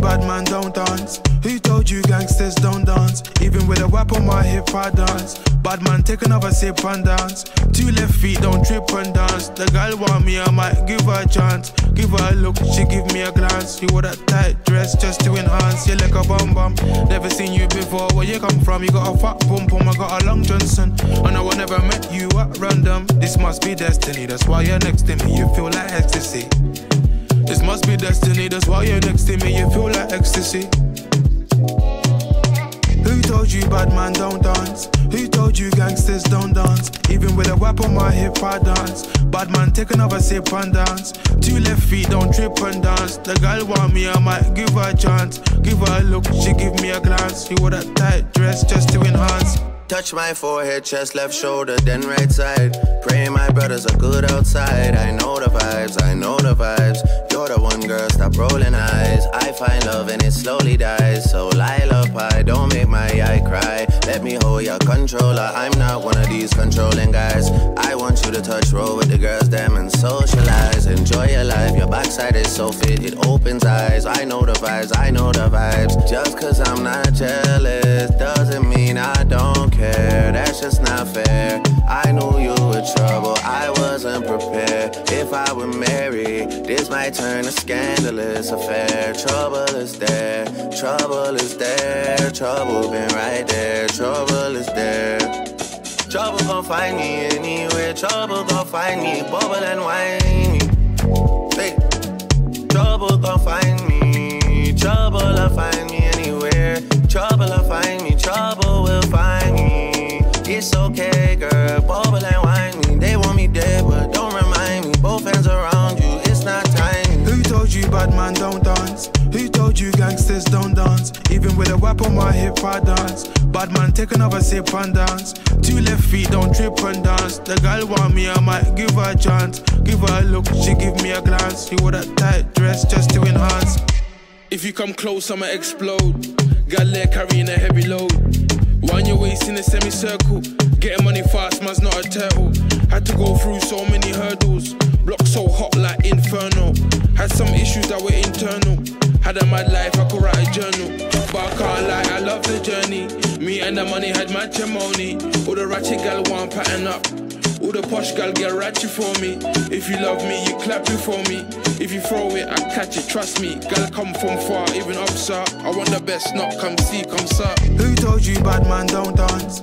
bad man don't dance? Who told you gangsters don't dance? Even with a whip on my hip, I dance. Bad man, take another sip and dance. Two left feet, don't trip and dance. The girl want me, I might give her a chance. Give her a look, she give me a glance. You wore that tight dress just to enhance. You like a bum bum. Never seen you before. Where you come from? You got a fat pum pum. I got a long Johnson. And I I never met you at random. This must be destiny. That's why you're next to me. You feel like ecstasy. This must be destiny, that's why you're next to me, you feel like ecstasy. Who told you bad man don't dance? Who told you gangsters don't dance? Even with a whip on my hip, I dance. Bad man, take another sip and dance. Two left feet, don't trip and dance. The girl want me, I might give her a chance. Give her a look, she give me a glance. She wore that tight dress just to enhance. Touch my forehead, chest, left shoulder, then right side. Pray my brothers are good outside. I know the vibes, I know the vibes. You're the one girl, stop rolling eyes. I find love and it slowly dies. So Lila cry. Let me hold your controller. I'm not one of these controlling guys. I want you to touch roll with the girls, them and socialize. Enjoy your life, your backside is so fit, it opens eyes. I know the vibes, I know the vibes. Just cause I'm not jealous doesn't mean I don't care that's just not fair. I knew you were trouble. If I were married, this might turn a scandalous affair. Trouble is there, trouble is there, trouble been right there, trouble is there. Trouble gon' find me anywhere, trouble gon' find me, bubble and whiny. Hey, trouble gon' find you gangsters don't dance? Even with a whip on my hip, I dance. Bad man, take another sip and dance. Two left feet, don't trip and dance. The girl want me, I might give her a chance. Give her a look, she give me a glance. She wore that tight dress just to enhance. If you come close, I'ma explode. Got leg carrying a heavy load. Wind your waist in a semicircle. Getting money fast, man's not a turtle. Had to go through so many hurdles. Block so hot like inferno. Had some issues that were internal. Had a mad life, I could write a journal. But I can't lie, I love the journey. Me and the money had matrimony. All the ratchet gal want pattern up. All the posh gal get ratchet for me. If you love me, you clap it for me. If you throw it, I catch it, trust me. Gal come from far, even up, sir. I want the best, not come see, come sir. Who told you bad man don't dance?